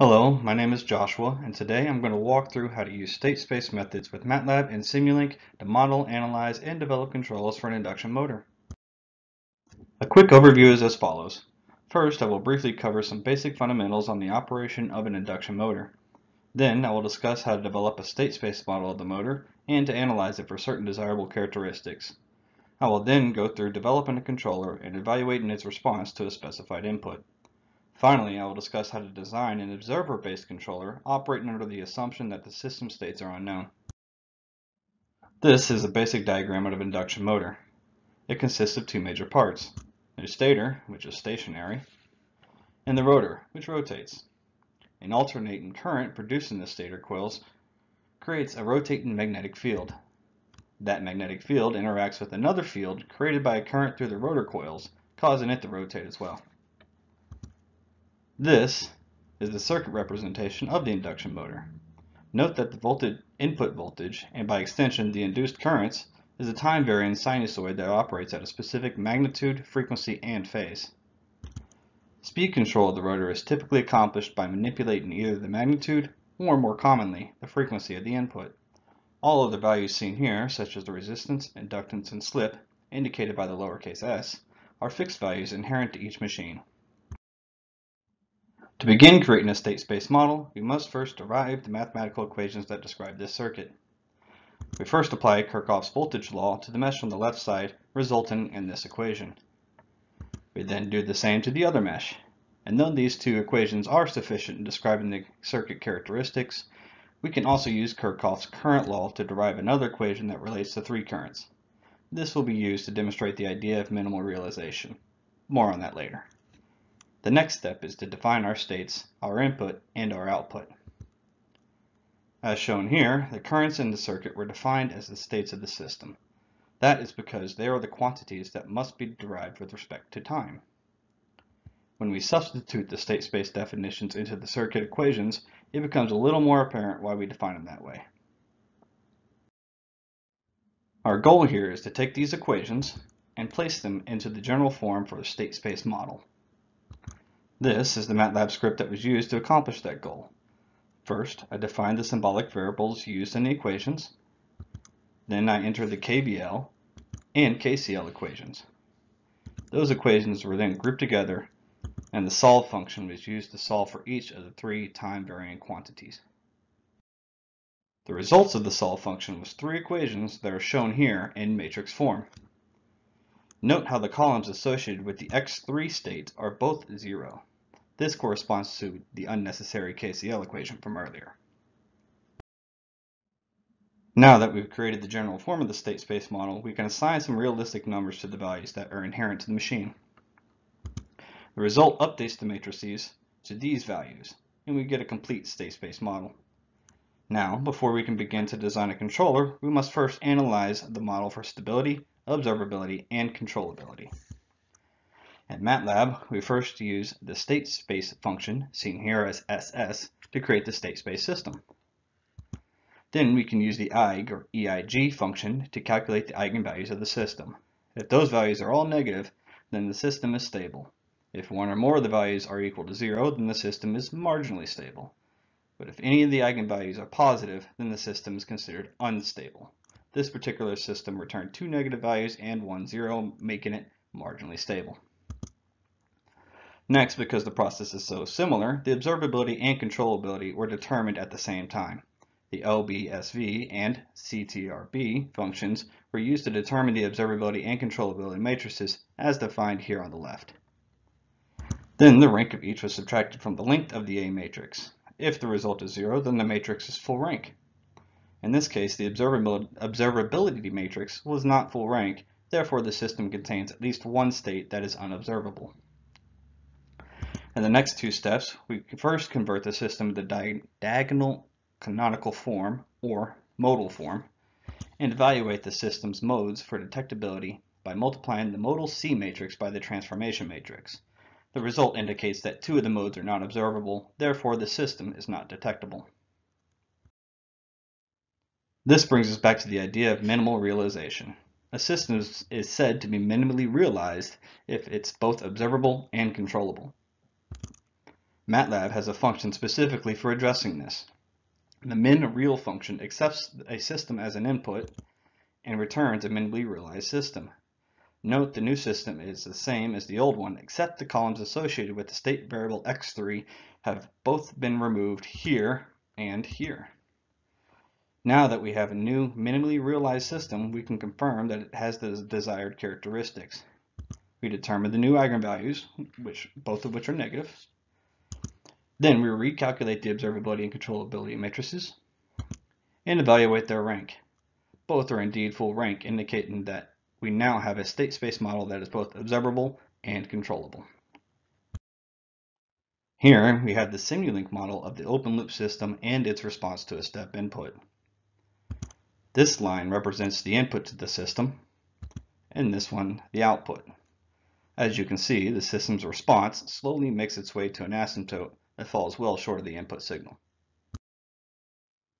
Hello, my name is Joshua, and today I'm going to walk through how to use state space methods with MATLAB and Simulink to model, analyze, and develop controls for an induction motor. A quick overview is as follows. First, I will briefly cover some basic fundamentals on the operation of an induction motor. Then, I will discuss how to develop a state space model of the motor and to analyze it for certain desirable characteristics. I will then go through developing a controller and evaluating its response to a specified input. Finally, I will discuss how to design an observer-based controller operating under the assumption that the system states are unknown. This is a basic diagram of an induction motor. It consists of two major parts, the stator, which is stationary, and the rotor, which rotates. An alternating current produced in the stator coils creates a rotating magnetic field. That magnetic field interacts with another field created by a current through the rotor coils, causing it to rotate as well. This is the circuit representation of the induction motor. Note that the voltage, input voltage, and by extension the induced currents, is a time-varying sinusoid that operates at a specific magnitude, frequency, and phase. Speed control of the rotor is typically accomplished by manipulating either the magnitude or, more commonly, the frequency of the input. All of the values seen here, such as the resistance, inductance, and slip, indicated by the lowercase s, are fixed values inherent to each machine. To begin creating a state space model, we must first derive the mathematical equations that describe this circuit. We first apply Kirchhoff's voltage law to the mesh on the left side, resulting in this equation. We then do the same to the other mesh. And though these two equations are sufficient in describing the circuit characteristics, we can also use Kirchhoff's current law to derive another equation that relates to three currents. This will be used to demonstrate the idea of minimal realization. More on that later. The next step is to define our states, our input, and our output. As shown here, the currents in the circuit were defined as the states of the system. That is because they are the quantities that must be derived with respect to time. When we substitute the state space definitions into the circuit equations, it becomes a little more apparent why we define them that way. Our goal here is to take these equations and place them into the general form for a state space model. This is the MATLAB script that was used to accomplish that goal. First, I defined the symbolic variables used in the equations. Then I entered the KVL and KCL equations. Those equations were then grouped together and the solve function was used to solve for each of the three time-varying quantities. The results of the solve function was three equations that are shown here in matrix form. Note how the columns associated with the x3 state are both zero. This corresponds to the unnecessary KCL equation from earlier. Now that we've created the general form of the state space model, we can assign some realistic numbers to the values that are inherent to the machine. The result updates the matrices to these values, and we get a complete state space model. Now, before we can begin to design a controller, we must first analyze the model for stability, observability, and controllability. At MATLAB, we first use the state space function, seen here as SS, to create the state space system. Then we can use the EIG or EIG function to calculate the eigenvalues of the system. If those values are all negative, then the system is stable. If one or more of the values are equal to zero, then the system is marginally stable. But if any of the eigenvalues are positive, then the system is considered unstable. This particular system returned two negative values and one zero, making it marginally stable. Next, because the process is so similar, the observability and controllability were determined at the same time. The OBSV and CTRB functions were used to determine the observability and controllability matrices as defined here on the left. Then the rank of each was subtracted from the length of the A matrix. If the result is zero, then the matrix is full rank. In this case, the observability matrix was not full rank, therefore the system contains at least one state that is unobservable. In the next two steps, we first convert the system to di diagonal canonical form, or modal form, and evaluate the system's modes for detectability by multiplying the modal C matrix by the transformation matrix. The result indicates that two of the modes are not observable, therefore the system is not detectable. This brings us back to the idea of minimal realization. A system is said to be minimally realized if it's both observable and controllable. MATLAB has a function specifically for addressing this. The min-real function accepts a system as an input and returns a minimally realized system. Note the new system is the same as the old one except the columns associated with the state variable x3 have both been removed here and here. Now that we have a new minimally realized system, we can confirm that it has the desired characteristics. We determine the new eigenvalues, which both of which are negative. Then we recalculate the observability and controllability matrices and evaluate their rank. Both are indeed full rank, indicating that we now have a state space model that is both observable and controllable. Here we have the Simulink model of the open loop system and its response to a step input. This line represents the input to the system, and this one the output. As you can see, the system's response slowly makes its way to an asymptote that falls well short of the input signal.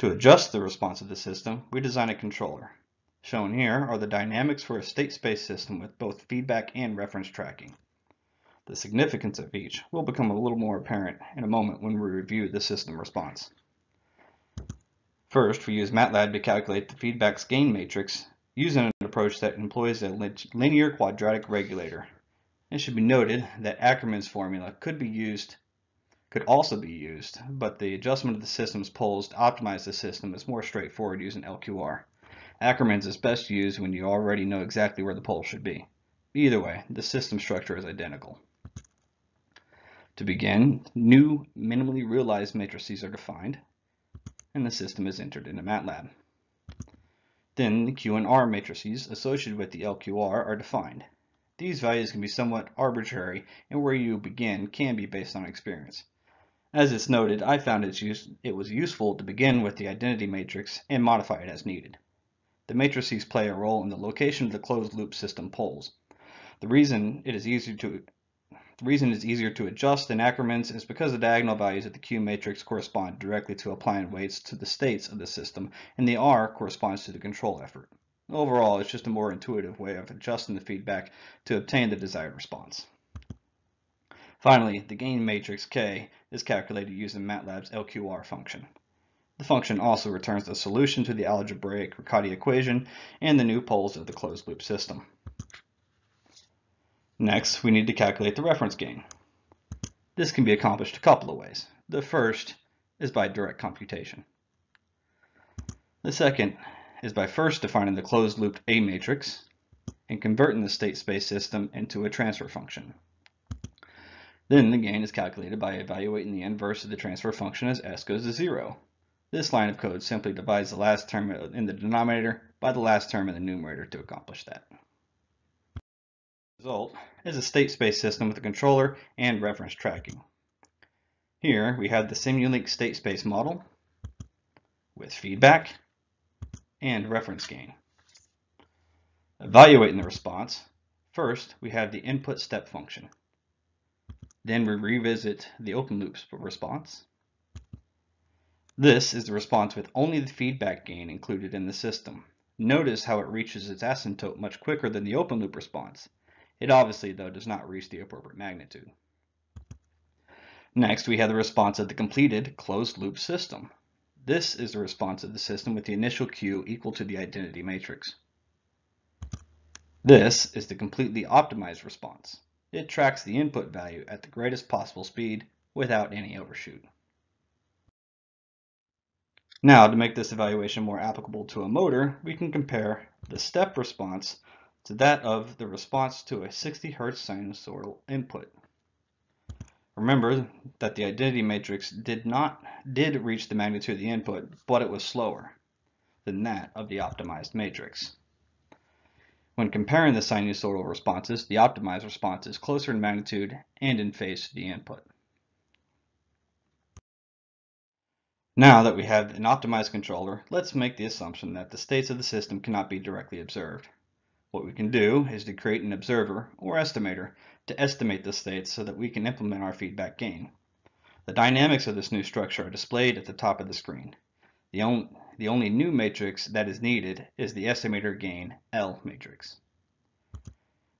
To adjust the response of the system, we design a controller. Shown here are the dynamics for a state space system with both feedback and reference tracking. The significance of each will become a little more apparent in a moment when we review the system response. First, we use MATLAB to calculate the feedback's gain matrix using an approach that employs a linear quadratic regulator. It should be noted that Ackermann's formula could be used could also be used, but the adjustment of the system's poles to optimize the system is more straightforward using LQR. Ackermann's is best used when you already know exactly where the pole should be. Either way, the system structure is identical. To begin, new minimally realized matrices are defined, and the system is entered into MATLAB. Then the Q and R matrices associated with the LQR are defined. These values can be somewhat arbitrary, and where you begin can be based on experience. As it's noted, I found it was useful to begin with the identity matrix and modify it as needed. The matrices play a role in the location of the closed loop system poles. The reason it is easier to the reason it's easier to adjust than Ackermann's is because the diagonal values of the Q matrix correspond directly to applying weights to the states of the system, and the R corresponds to the control effort. Overall, it's just a more intuitive way of adjusting the feedback to obtain the desired response. Finally, the gain matrix K is calculated using MATLAB's LQR function. The function also returns the solution to the algebraic Riccati equation and the new poles of the closed loop system. Next, we need to calculate the reference gain. This can be accomplished a couple of ways. The first is by direct computation. The second is by first defining the closed loop A matrix and converting the state space system into a transfer function. Then the gain is calculated by evaluating the inverse of the transfer function as s goes to 0. This line of code simply divides the last term in the denominator by the last term in the numerator to accomplish that. The result is a state space system with a controller and reference tracking. Here we have the Simulink state space model with feedback and reference gain. Evaluating the response, first we have the input step function. Then we revisit the open loop response. This is the response with only the feedback gain included in the system. Notice how it reaches its asymptote much quicker than the open loop response. It obviously, though, does not reach the appropriate magnitude. Next, we have the response of the completed closed loop system. This is the response of the system with the initial Q equal to the identity matrix. This is the completely optimized response. It tracks the input value at the greatest possible speed without any overshoot. Now, to make this evaluation more applicable to a motor, we can compare the step response to that of the response to a 60 Hz sinusoidal input. Remember that the identity matrix did not did reach the magnitude of the input, but it was slower than that of the optimized matrix. When comparing the sinusoidal responses, the optimized response is closer in magnitude and in phase to the input. Now that we have an optimized controller, let's make the assumption that the states of the system cannot be directly observed. What we can do is to create an observer, or estimator, to estimate the states so that we can implement our feedback gain. The dynamics of this new structure are displayed at the top of the screen. The the only new matrix that is needed is the estimator gain L matrix.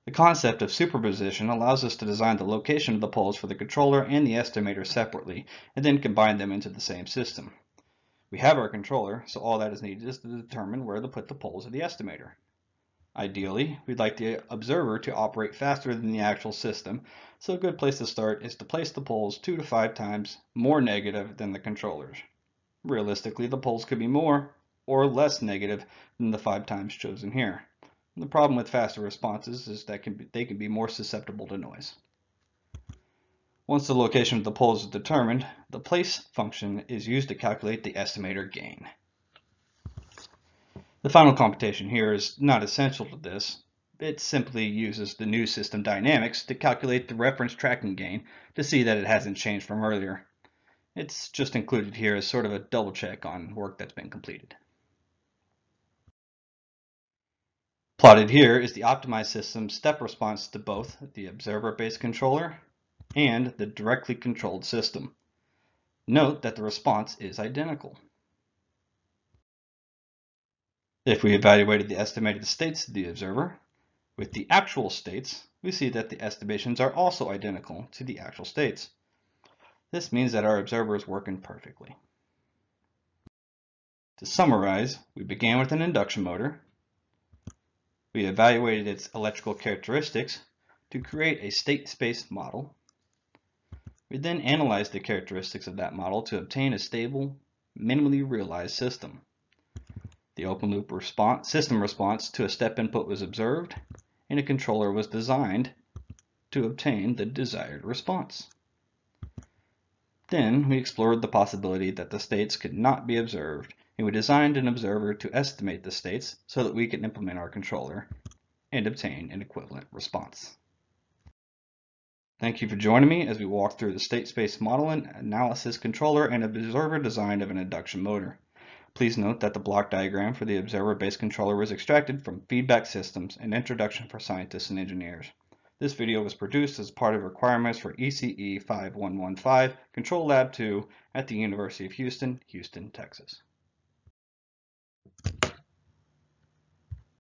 The concept of superposition allows us to design the location of the poles for the controller and the estimator separately, and then combine them into the same system. We have our controller, so all that is needed is to determine where to put the poles of the estimator. Ideally, we'd like the observer to operate faster than the actual system, so a good place to start is to place the poles two to five times more negative than the controllers. Realistically, the poles could be more or less negative than the five times chosen here. The problem with faster responses is that can be, they can be more susceptible to noise. Once the location of the poles is determined, the place function is used to calculate the estimator gain. The final computation here is not essential to this. It simply uses the new system dynamics to calculate the reference tracking gain to see that it hasn't changed from earlier. It's just included here as sort of a double check on work that's been completed. Plotted here is the optimized system's step response to both the observer-based controller and the directly controlled system. Note that the response is identical. If we evaluated the estimated states of the observer with the actual states, we see that the estimations are also identical to the actual states. This means that our observer is working perfectly. To summarize, we began with an induction motor we evaluated its electrical characteristics to create a state space model. We then analyzed the characteristics of that model to obtain a stable, minimally realized system. The open loop response, system response to a step input was observed, and a controller was designed to obtain the desired response. Then we explored the possibility that the states could not be observed and we designed an observer to estimate the states so that we could implement our controller and obtain an equivalent response. Thank you for joining me as we walk through the state space modeling, analysis controller, and observer design of an induction motor. Please note that the block diagram for the observer-based controller was extracted from Feedback Systems, an introduction for scientists and engineers. This video was produced as part of requirements for ECE 5115 Control Lab 2 at the University of Houston, Houston, Texas.